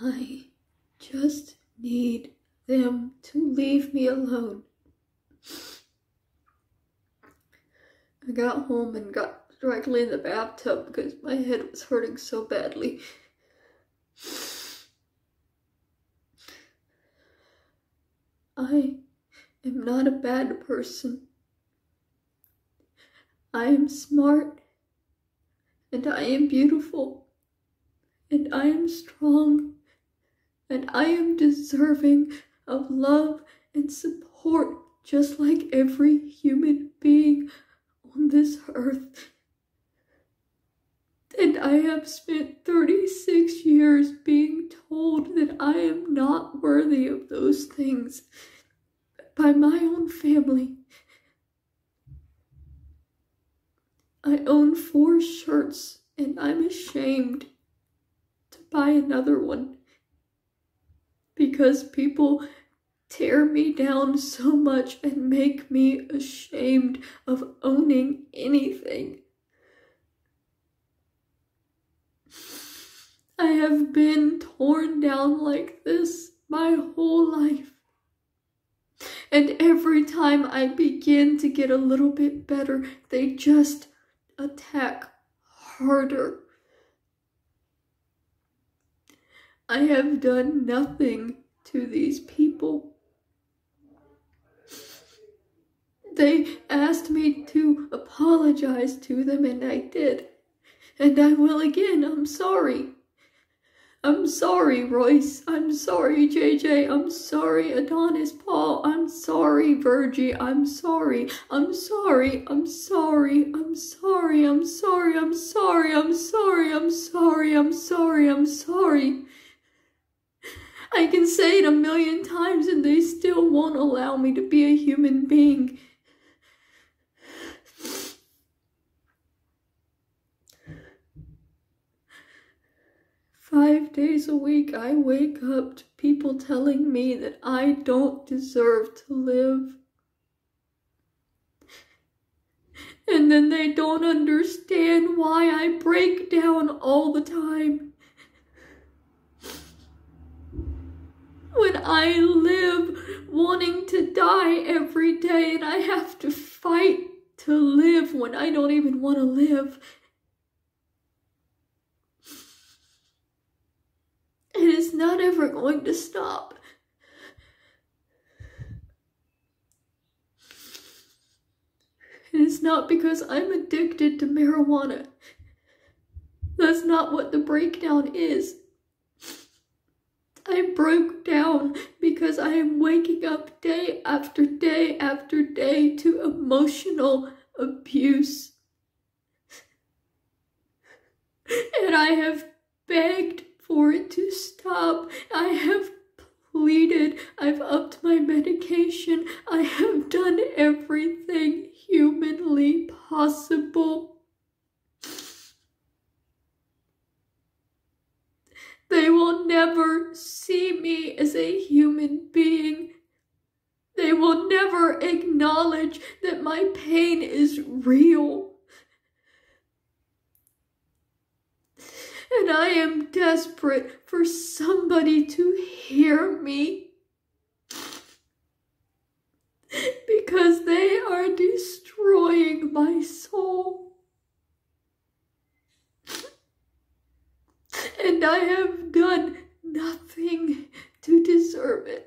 I just need them to leave me alone. I got home and got directly in the bathtub because my head was hurting so badly. I am not a bad person. I am smart, and I am beautiful, and I am strong, and I am deserving of love and support just like every human being on this earth. And I have spent 36 years being told that I am not worthy of those things by my own family. I own four shirts and I'm ashamed to buy another one because people tear me down so much and make me ashamed of owning anything. I have been torn down like this my whole life. And every time I begin to get a little bit better, they just attack harder. I have done nothing to these people. They asked me to apologize to them, and I did. And I will again. I'm sorry. I'm sorry, Royce. I'm sorry, JJ. I'm sorry, Adonis Paul. I'm sorry, Virgie. I'm sorry. I'm sorry. I'm sorry. I'm sorry. I'm sorry. I'm sorry. I'm sorry. I'm sorry. I'm sorry. I'm sorry. I can say it a million times and they still won't allow me to be a human being. Five days a week, I wake up to people telling me that I don't deserve to live. And then they don't understand why I break down all the time. When I live wanting to die every day and I have to fight to live when I don't even want to live. It is not ever going to stop. It is not because I'm addicted to marijuana. That's not what the breakdown is. I broke down because I am waking up day after day after day to emotional abuse. And I have begged for it to stop. I have pleaded. I've upped my medication. I have done everything humanly possible. They will see me as a human being. They will never acknowledge that my pain is real. And I am desperate for somebody to hear me. Because they are destroying my soul. And I have done nothing to deserve it.